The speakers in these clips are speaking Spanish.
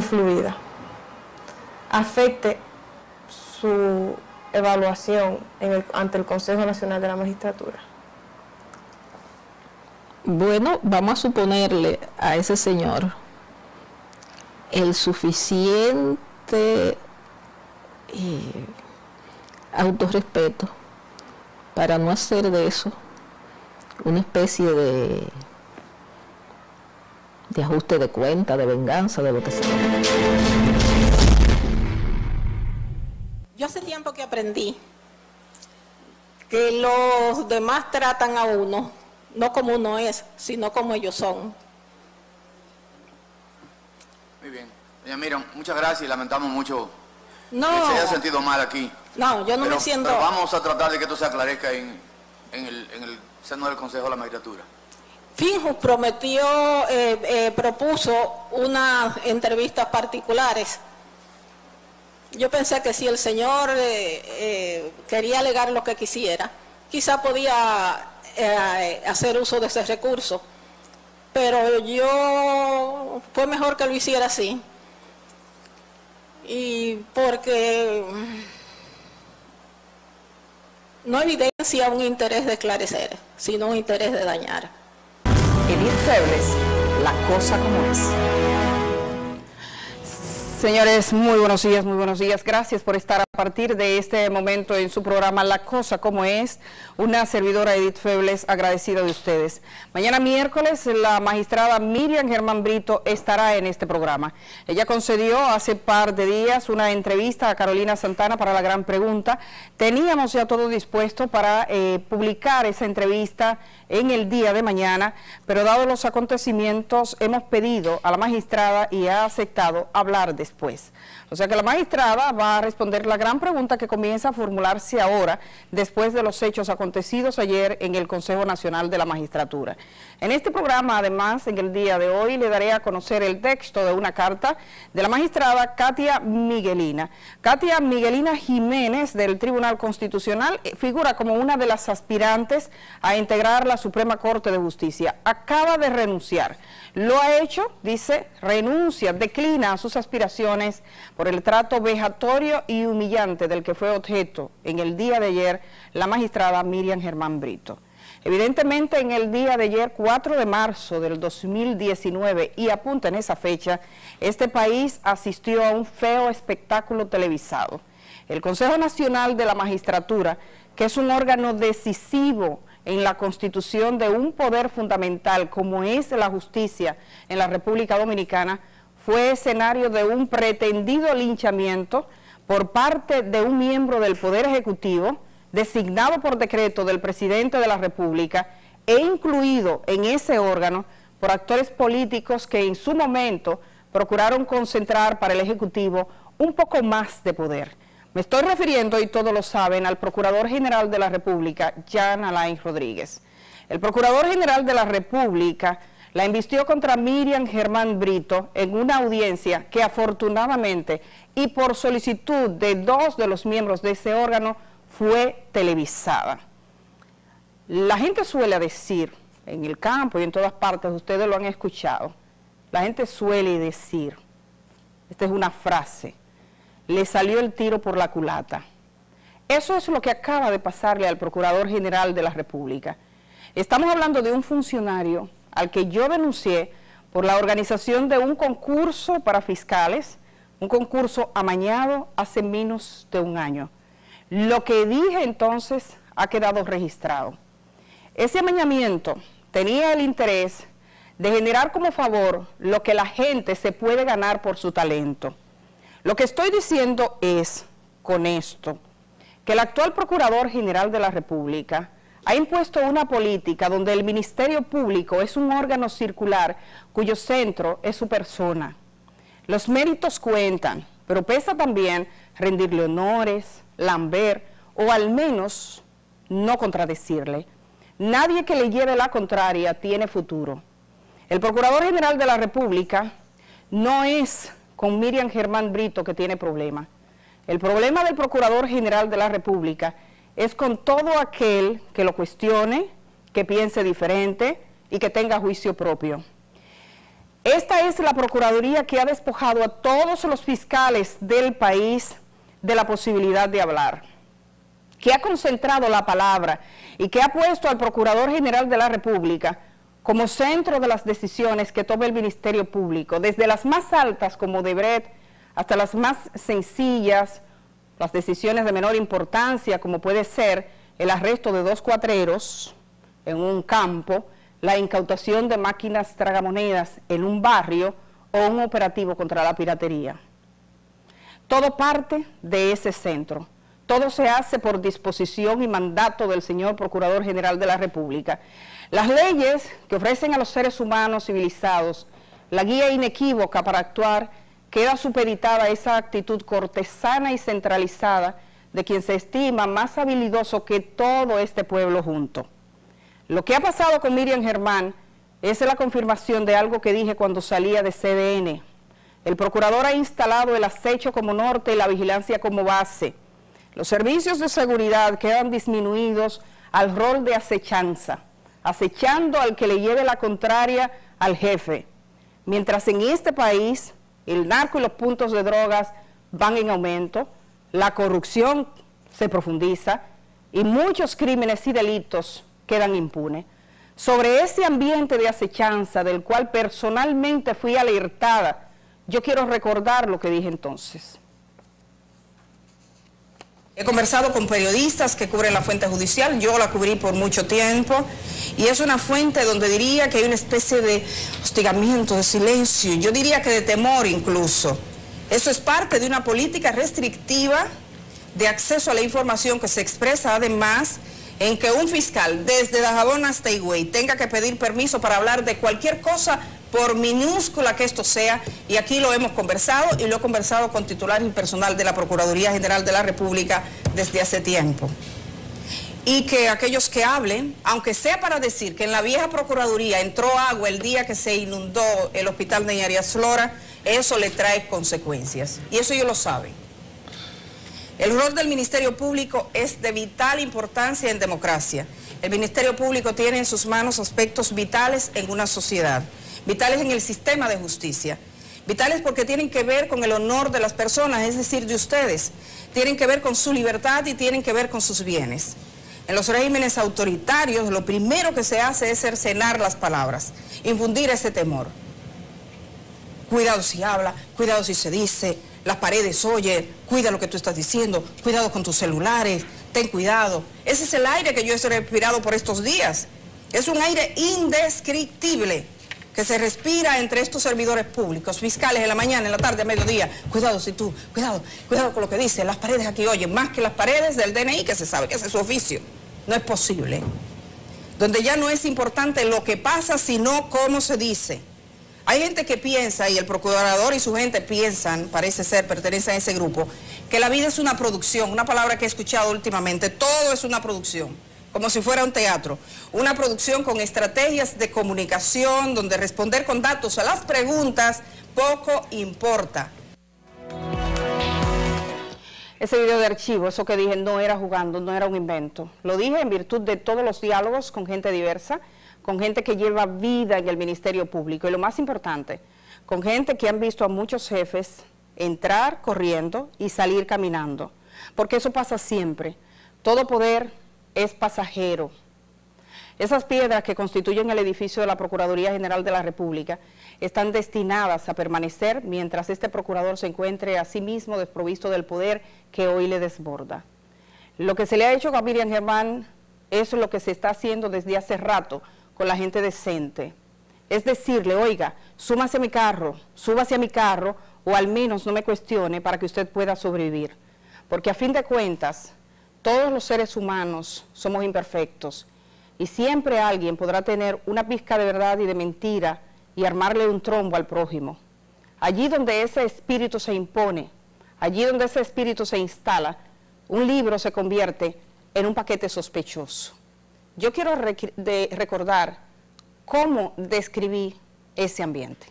fluida afecte su evaluación ante el Consejo Nacional de la Magistratura? Bueno, vamos a suponerle a ese señor el suficiente eh, autorrespeto para no hacer de eso una especie de, de ajuste de cuenta, de venganza, de lo que sea. Yo hace tiempo que aprendí que los demás tratan a uno, no como uno es, sino como ellos son. Muy bien. Doña Miriam, muchas gracias y lamentamos mucho no, que se haya sentido mal aquí. No, yo no me siento... Pero vamos a tratar de que esto se aclarezca en, el, seno del Consejo de la Magistratura. Finjus prometió, eh, eh, propuso unas entrevistas particulares. Yo pensé que si el señor eh, quería alegar lo que quisiera, quizá podía hacer uso de ese recurso. Pero yo, fue mejor que lo hiciera así. Y porque no evidencia un interés de esclarecer, sino un interés de dañar. Febles, la cosa como es. Señores, muy buenos días, muy buenos días. Gracias por estar partir de este momento en su programa La Cosa Como Es. Una servidora Edith Febles agradecida de ustedes. Mañana miércoles la magistrada Miriam Germán Brito estará en este programa. Ella concedió hace par de días una entrevista a Carolina Santana para la gran pregunta. Teníamos ya todo dispuesto para eh, publicar esa entrevista en el día de mañana, pero dado los acontecimientos hemos pedido a la magistrada y ha aceptado hablar después. O sea que la magistrada va a responder la gran pregunta que comienza a formularse ahora, después de los hechos acontecidos ayer en el Consejo Nacional de la Magistratura. En este programa, además, en el día de hoy, le daré a conocer el texto de una carta de la magistrada Katia Miguelina. Katia Miguelina Jiménez, del Tribunal Constitucional, figura como una de las aspirantes a integrar la Suprema Corte de Justicia. Acaba de renunciar. Lo ha hecho, dice, renuncia, declina a sus aspiraciones el trato vejatorio y humillante del que fue objeto en el día de ayer la magistrada Miriam Germán Brito. Evidentemente en el día de ayer, 4 de marzo del 2019, y apunta en esa fecha, este país asistió a un feo espectáculo televisado. El Consejo Nacional de la Magistratura, que es un órgano decisivo en la constitución de un poder fundamental como es la justicia en la República Dominicana, fue escenario de un pretendido linchamiento por parte de un miembro del Poder Ejecutivo, designado por decreto del presidente de la República e incluido en ese órgano por actores políticos que en su momento procuraron concentrar para el Ejecutivo un poco más de poder. Me estoy refiriendo, y todos lo saben, al Procurador General de la República, Jan Alain Rodríguez. El Procurador General de la República la invistió contra Miriam Germán Brito en una audiencia que afortunadamente y por solicitud de dos de los miembros de ese órgano fue televisada. La gente suele decir, en el campo y en todas partes, ustedes lo han escuchado, la gente suele decir, esta es una frase, le salió el tiro por la culata. Eso es lo que acaba de pasarle al Procurador General de la República. Estamos hablando de un funcionario al que yo denuncié por la organización de un concurso para fiscales, un concurso amañado hace menos de un año. Lo que dije entonces ha quedado registrado. Ese amañamiento tenía el interés de generar como favor lo que la gente se puede ganar por su talento. Lo que estoy diciendo es, con esto, que el actual Procurador General de la República ha impuesto una política donde el Ministerio Público es un órgano circular cuyo centro es su persona. Los méritos cuentan, pero pesa también rendirle honores, lamber o al menos no contradecirle. Nadie que le lleve la contraria tiene futuro. El Procurador General de la República no es con Miriam Germán Brito que tiene problema. El problema del Procurador General de la República es con todo aquel que lo cuestione, que piense diferente y que tenga juicio propio. Esta es la Procuraduría que ha despojado a todos los fiscales del país de la posibilidad de hablar, que ha concentrado la palabra y que ha puesto al Procurador General de la República como centro de las decisiones que toma el Ministerio Público, desde las más altas como Debret hasta las más sencillas, las decisiones de menor importancia como puede ser el arresto de dos cuatreros en un campo, la incautación de máquinas tragamonedas en un barrio o un operativo contra la piratería. Todo parte de ese centro. Todo se hace por disposición y mandato del señor Procurador General de la República. Las leyes que ofrecen a los seres humanos civilizados la guía inequívoca para actuar queda supeditada esa actitud cortesana y centralizada de quien se estima más habilidoso que todo este pueblo junto. Lo que ha pasado con Miriam Germán es la confirmación de algo que dije cuando salía de CDN. El procurador ha instalado el acecho como norte y la vigilancia como base. Los servicios de seguridad quedan disminuidos al rol de acechanza, acechando al que le lleve la contraria al jefe. Mientras en este país el narco y los puntos de drogas van en aumento, la corrupción se profundiza y muchos crímenes y delitos quedan impunes. Sobre ese ambiente de acechanza del cual personalmente fui alertada, yo quiero recordar lo que dije entonces. He conversado con periodistas que cubren la fuente judicial, yo la cubrí por mucho tiempo, y es una fuente donde diría que hay una especie de hostigamiento, de silencio, yo diría que de temor incluso. Eso es parte de una política restrictiva de acceso a la información que se expresa además en que un fiscal desde Dajabón hasta Higüey tenga que pedir permiso para hablar de cualquier cosa por minúscula que esto sea, y aquí lo hemos conversado y lo he conversado con titulares y personal de la Procuraduría General de la República desde hace tiempo. Y que aquellos que hablen, aunque sea para decir que en la vieja Procuraduría entró agua el día que se inundó el hospital de Arias Flora, eso le trae consecuencias. Y eso ellos lo saben. El rol del Ministerio Público es de vital importancia en democracia. El Ministerio Público tiene en sus manos aspectos vitales en una sociedad, vitales en el sistema de justicia, vitales porque tienen que ver con el honor de las personas, es decir, de ustedes, tienen que ver con su libertad y tienen que ver con sus bienes. En los regímenes autoritarios lo primero que se hace es cercenar las palabras, infundir ese temor. Cuidado si habla, cuidado si se dice, las paredes oye, cuida lo que tú estás diciendo, cuidado con tus celulares, ten cuidado. Ese es el aire que yo he respirado por estos días. Es un aire indescriptible que se respira entre estos servidores públicos, fiscales en la mañana, en la tarde, a mediodía. Cuidado si tú, cuidado, cuidado con lo que dice. Las paredes aquí oyen más que las paredes del DNI, que se sabe que ese es su oficio. No es posible. Donde ya no es importante lo que pasa, sino cómo se dice. Hay gente que piensa, y el procurador y su gente piensan, parece ser, pertenecen a ese grupo, que la vida es una producción, una palabra que he escuchado últimamente, todo es una producción, como si fuera un teatro, una producción con estrategias de comunicación, donde responder con datos a las preguntas poco importa. Ese video de archivo, eso que dije, no era jugando, no era un invento. Lo dije en virtud de todos los diálogos con gente diversa, con gente que lleva vida en el Ministerio Público y lo más importante, con gente que han visto a muchos jefes entrar corriendo y salir caminando, porque eso pasa siempre. Todo poder es pasajero. Esas piedras que constituyen el edificio de la Procuraduría General de la República están destinadas a permanecer mientras este procurador se encuentre a sí mismo desprovisto del poder que hoy le desborda. Lo que se le ha hecho a Miriam Germán es lo que se está haciendo desde hace rato con la gente decente. Es decirle, oiga, súmase a mi carro, súbase a mi carro, o al menos no me cuestione para que usted pueda sobrevivir. Porque a fin de cuentas, todos los seres humanos somos imperfectos y siempre alguien podrá tener una pizca de verdad y de mentira y armarle un trombo al prójimo. Allí donde ese espíritu se impone, allí donde ese espíritu se instala, un libro se convierte en un paquete sospechoso. Yo quiero recordar cómo describí ese ambiente.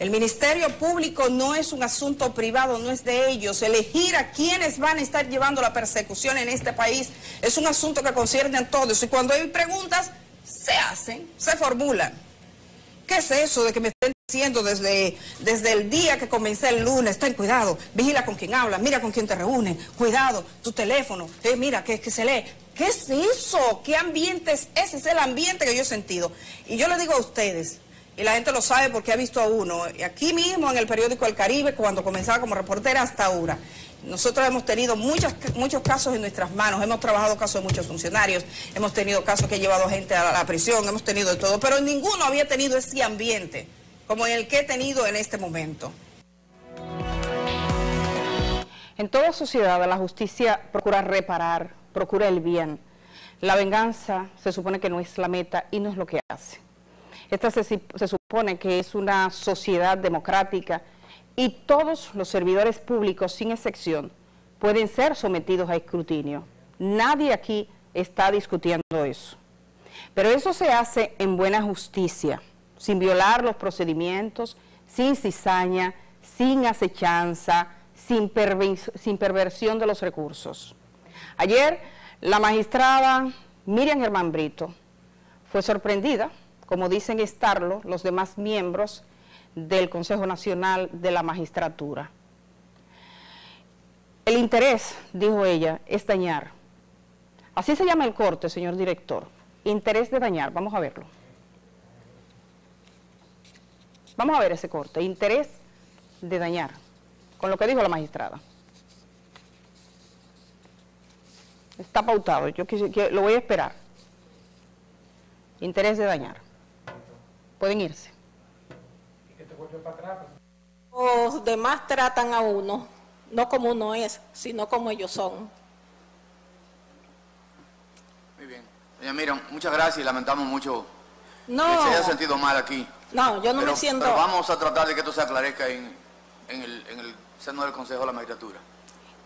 El Ministerio Público no es un asunto privado, no es de ellos. Elegir a quienes van a estar llevando la persecución en este país es un asunto que concierne a todos. Y cuando hay preguntas, se hacen, se formulan. ¿Qué es eso de que me estén diciendo desde, desde el día que comencé el lunes? Ten cuidado, vigila con quién habla, mira con quién te reúne, cuidado, tu teléfono, eh, mira que, que se lee. ¿Qué es eso? ¿Qué ambiente es ese? Es el ambiente que yo he sentido. Y yo le digo a ustedes, y la gente lo sabe porque ha visto a uno, aquí mismo en el periódico El Caribe, cuando comenzaba como reportera hasta ahora. Nosotros hemos tenido muchos, muchos casos en nuestras manos, hemos trabajado casos de muchos funcionarios, hemos tenido casos que han llevado gente a la prisión, hemos tenido de todo, pero ninguno había tenido ese ambiente como el que he tenido en este momento. En toda sociedad la justicia procura reparar, procura el bien. La venganza se supone que no es la meta y no es lo que hace. Esta se, se supone que es una sociedad democrática y todos los servidores públicos, sin excepción, pueden ser sometidos a escrutinio. Nadie aquí está discutiendo eso. Pero eso se hace en buena justicia, sin violar los procedimientos, sin cizaña, sin acechanza, sin, sin perversión de los recursos. Ayer, la magistrada Miriam Germán Brito fue sorprendida, como dicen estarlo los demás miembros del Consejo Nacional de la Magistratura. El interés, dijo ella, es dañar. Así se llama el corte, señor director. Interés de dañar. Vamos a verlo. Vamos a ver ese corte. Interés de dañar. Con lo que dijo la magistrada. Está pautado. Yo lo voy a esperar. Interés de dañar. Pueden irse. Los demás tratan a uno, no como uno es, sino como ellos son. Muy bien. Doña Miriam, muchas gracias y lamentamos mucho no, que se haya sentido mal aquí. No, yo no me siento... Pero vamos a tratar de que esto se aclarezca en, el, seno del Consejo de la Magistratura.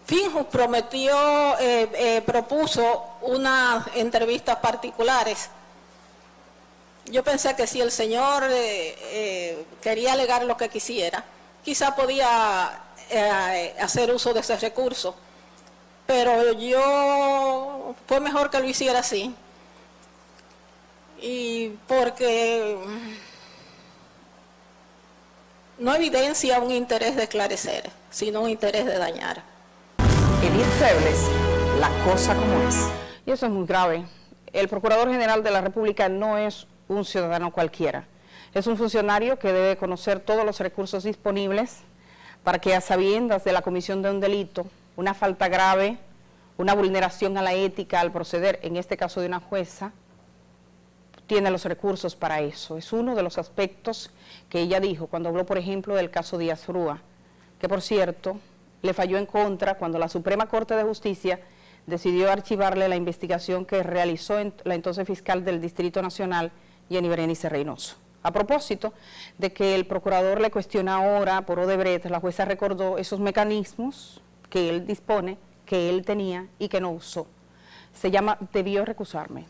Finjus prometió, eh, eh, propuso unas entrevistas particulares yo pensé que si el señor eh, eh, quería alegar lo que quisiera, quizá podía eh, hacer uso de ese recurso. Pero yo, fue mejor que lo hiciera así. Y porque no evidencia un interés de esclarecer, sino un interés de dañar. Edith Febles, la cosa como es. Y eso es muy grave. El Procurador General de la República no es un ciudadano cualquiera. Es un funcionario que debe conocer todos los recursos disponibles para que a sabiendas de la comisión de un delito, una falta grave, una vulneración a la ética al proceder, en este caso de una jueza, tiene los recursos para eso. Es uno de los aspectos que ella dijo cuando habló, por ejemplo, del caso Díaz Rúa, que por cierto le falló en contra cuando la Suprema Corte de Justicia decidió archivarle la investigación que realizó la entonces fiscal del Distrito Nacional Jenny Berenice Reynoso. A propósito de que el procurador le cuestiona ahora por Odebrecht, la jueza recordó esos mecanismos que él dispone, que él tenía y que no usó. Se llama debió recusarme.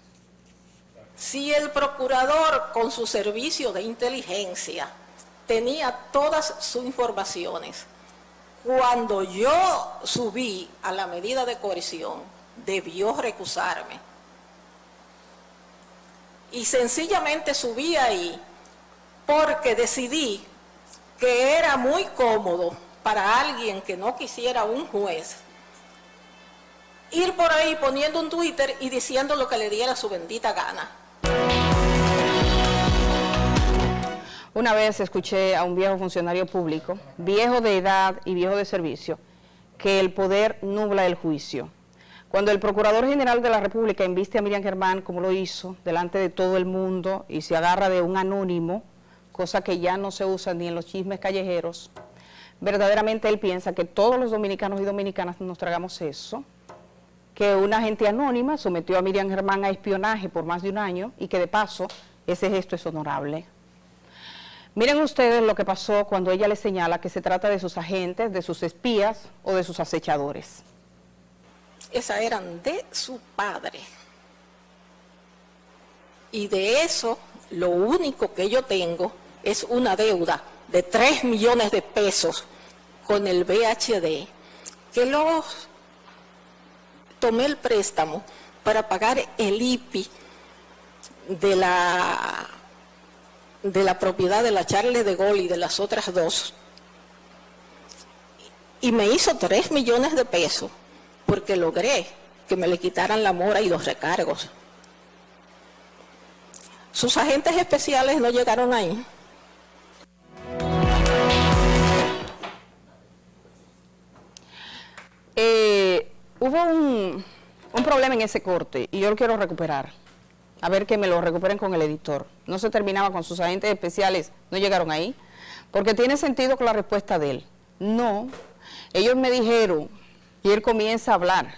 Si el procurador con su servicio de inteligencia tenía todas sus informaciones, cuando yo subí a la medida de coerción, debió recusarme y sencillamente subí ahí porque decidí que era muy cómodo para alguien que no quisiera un juez ir por ahí poniendo un Twitter y diciendo lo que le diera su bendita gana. Una vez escuché a un viejo funcionario público, viejo de edad y viejo de servicio, que el poder nubla el juicio. Cuando el Procurador General de la República inviste a Miriam Germán, como lo hizo, delante de todo el mundo y se agarra de un anónimo, cosa que ya no se usa ni en los chismes callejeros, verdaderamente él piensa que todos los dominicanos y dominicanas nos tragamos eso, que una agente anónima sometió a Miriam Germán a espionaje por más de un año y que de paso ese gesto es honorable. Miren ustedes lo que pasó cuando ella le señala que se trata de sus agentes, de sus espías o de sus acechadores esas eran de su padre. Y de eso, lo único que yo tengo es una deuda de 3 millones de pesos con el BHD, que lo tomé el préstamo para pagar el IPI de la de la propiedad de la Charles de Gaulle y de las otras dos y me hizo 3 millones de pesos porque logré que me le quitaran la mora y los recargos. Sus agentes especiales no llegaron ahí. Eh, hubo un, un problema en ese corte y yo lo quiero recuperar. A ver que me lo recuperen con el editor. No se terminaba con sus agentes especiales, no llegaron ahí. Porque tiene sentido con la respuesta de él. No, ellos me dijeron, y él comienza a hablar,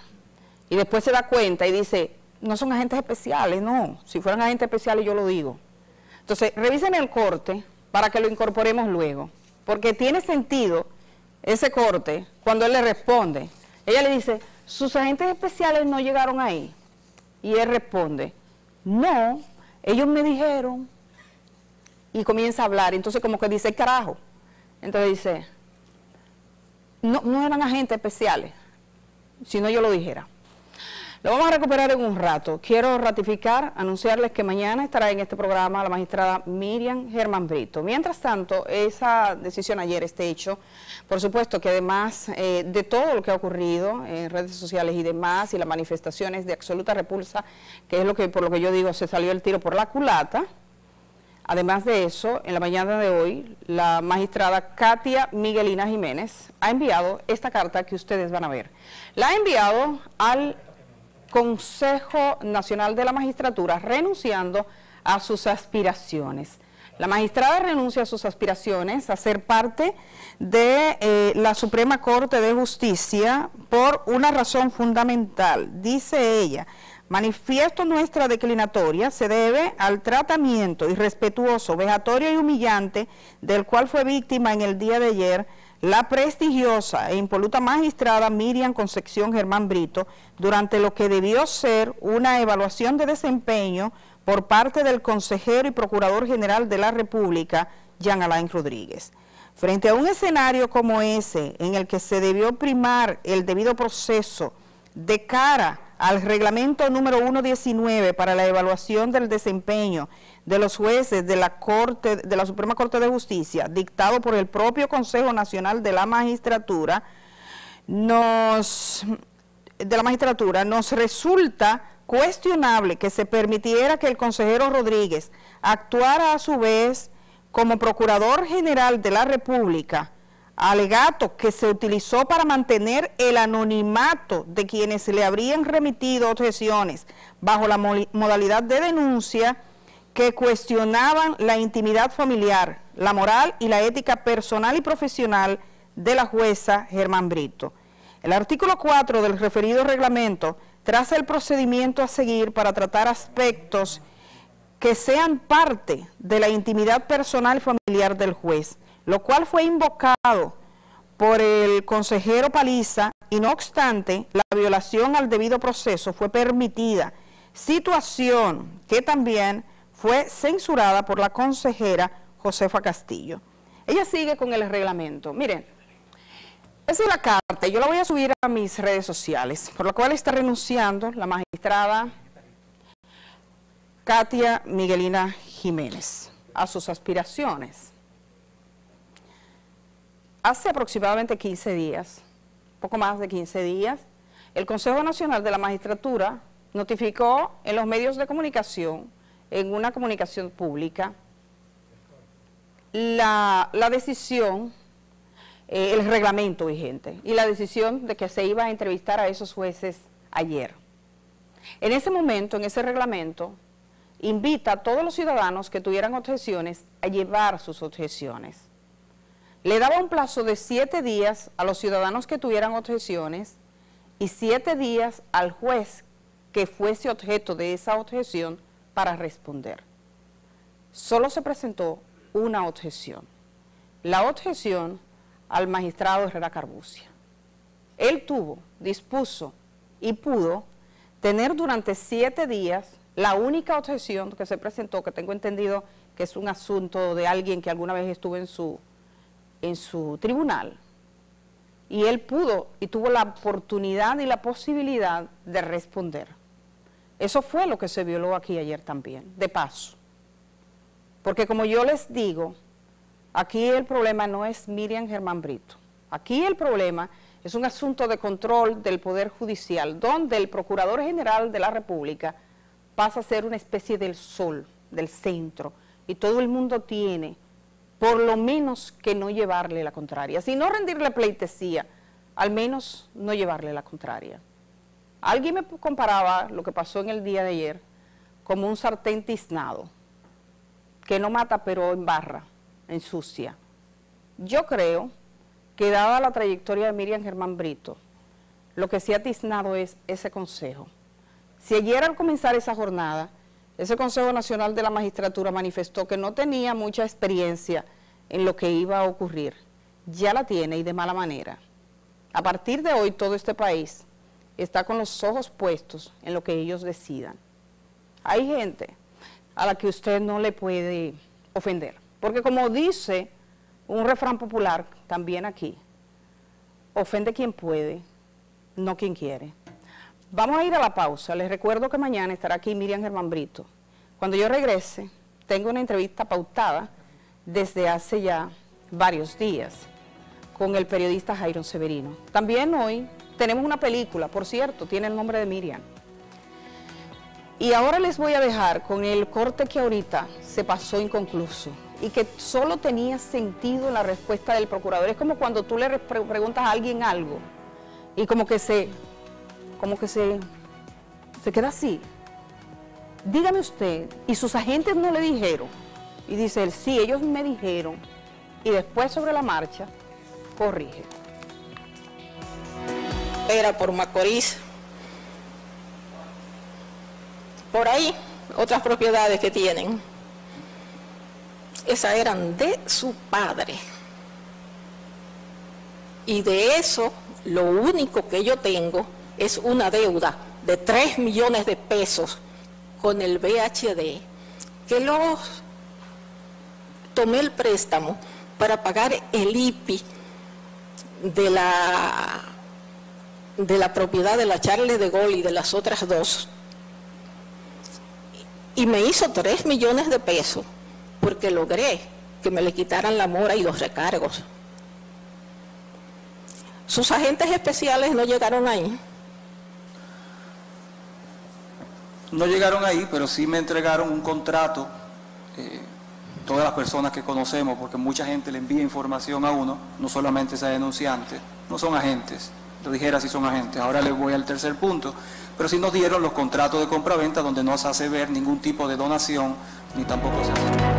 y después se da cuenta y dice, no son agentes especiales, no, si fueran agentes especiales yo lo digo. Entonces, revisen el corte para que lo incorporemos luego, porque tiene sentido ese corte cuando él le responde. Ella le dice, sus agentes especiales no llegaron ahí. Y él responde, no, ellos me dijeron. Y comienza a hablar, entonces como que dice, carajo. Entonces dice, no, no eran agentes especiales, si no yo lo dijera. Lo vamos a recuperar en un rato. Quiero ratificar, anunciarles que mañana estará en este programa la magistrada Miriam Germán Brito. Mientras tanto, esa decisión ayer, este hecho, por supuesto que además eh, de todo lo que ha ocurrido en redes sociales y demás, y las manifestaciones de absoluta repulsa, que es lo que por lo que yo digo se salió el tiro por la culata, Además de eso, en la mañana de hoy, la magistrada Katia Miguelina Jiménez ha enviado esta carta que ustedes van a ver. La ha enviado al Consejo Nacional de la Magistratura renunciando a sus aspiraciones. La magistrada renuncia a sus aspiraciones a ser parte de eh, la Suprema Corte de Justicia por una razón fundamental. Dice ella, Manifiesto nuestra declinatoria se debe al tratamiento irrespetuoso, vejatorio y humillante del cual fue víctima en el día de ayer la prestigiosa e impoluta magistrada Miriam Concepción Germán Brito durante lo que debió ser una evaluación de desempeño por parte del consejero y procurador general de la República, Jean Alain Rodríguez. Frente a un escenario como ese, en el que se debió primar el debido proceso de cara al reglamento número 119 para la evaluación del desempeño de los jueces de la Corte de la Suprema Corte de Justicia, dictado por el propio Consejo Nacional de la Magistratura, nos de la magistratura nos resulta cuestionable que se permitiera que el consejero Rodríguez actuara a su vez como Procurador General de la República alegato que se utilizó para mantener el anonimato de quienes le habrían remitido objeciones bajo la modalidad de denuncia que cuestionaban la intimidad familiar, la moral y la ética personal y profesional de la jueza Germán Brito. El artículo 4 del referido reglamento traza el procedimiento a seguir para tratar aspectos que sean parte de la intimidad personal y familiar del juez lo cual fue invocado por el consejero Paliza y no obstante la violación al debido proceso fue permitida, situación que también fue censurada por la consejera Josefa Castillo. Ella sigue con el reglamento. Miren, esa es la carta, yo la voy a subir a mis redes sociales, por lo cual está renunciando la magistrada Katia Miguelina Jiménez a sus aspiraciones hace aproximadamente 15 días, poco más de 15 días, el Consejo Nacional de la Magistratura notificó en los medios de comunicación, en una comunicación pública, la, decisión, eh, el reglamento vigente y la decisión de que se iba a entrevistar a esos jueces ayer. En ese momento, en ese reglamento, invita a todos los ciudadanos que tuvieran objeciones a llevar sus objeciones le daba un plazo de siete días a los ciudadanos que tuvieran objeciones y siete días al juez que fuese objeto de esa objeción para responder. Solo se presentó una objeción, la objeción al magistrado Herrera Carbucia. Él tuvo, dispuso y pudo tener durante siete días la única objeción que se presentó, que tengo entendido que es un asunto de alguien que alguna vez estuvo en su en su tribunal y él pudo y tuvo la oportunidad y la posibilidad de responder. Eso fue lo que se violó aquí ayer también, de paso. Porque como yo les digo, aquí el problema no es Miriam Germán Brito. Aquí el problema es un asunto de control del Poder Judicial, donde el Procurador General de la República pasa a ser una especie del sol, del centro, y todo el mundo tiene por lo menos que no llevarle la contraria. Si no rendirle pleitesía, al menos no llevarle la contraria. Alguien me comparaba lo que pasó en el día de ayer como un sartén tiznado, que no mata pero embarra, ensucia. Yo creo que dada la trayectoria de Miriam Germán Brito, lo que sí ha tiznado es ese consejo. Si ayer al comenzar esa jornada, ese Consejo Nacional de la Magistratura manifestó que no tenía mucha experiencia en lo que iba a ocurrir, ya la tiene y de mala manera. A partir de hoy todo este país está con los ojos puestos en lo que ellos decidan. Hay gente a la que usted no le puede ofender, porque como dice un refrán popular también aquí, ofende quien puede, no quien quiere. Vamos a ir a la pausa. Les recuerdo que mañana estará aquí Miriam Germán Brito. Cuando yo regrese, tengo una entrevista pautada desde hace ya varios días con el periodista Jairo Severino. También hoy tenemos una película, por cierto, tiene el nombre de Miriam. Y ahora les voy a dejar con el corte que ahorita se pasó inconcluso y que solo tenía sentido en la respuesta del procurador. Es como cuando tú le preguntas a alguien algo y como que se, como que se, se queda así. Dígame usted, y sus agentes no le dijeron, y dice él, sí, ellos me dijeron, y después sobre la marcha, corrige. Era por Macorís, por ahí, otras propiedades que tienen. Esas eran de su padre. Y de eso, lo único que yo tengo es una deuda de 3 millones de pesos con el BHD, que los tomé el préstamo para pagar el IPI de la, de la propiedad de la Charles de Gaulle y de las otras dos. Y me hizo 3 millones de pesos porque logré que me le quitaran la mora y los recargos. Sus agentes especiales no llegaron ahí. No llegaron ahí, pero sí me entregaron un contrato, eh, todas las personas que conocemos, porque mucha gente le envía información a uno, no solamente esa denunciante, no son agentes, lo dijera si son agentes. Ahora les voy al tercer punto, pero sí nos dieron los contratos de compraventa donde no se hace ver ningún tipo de donación, ni tampoco se hace...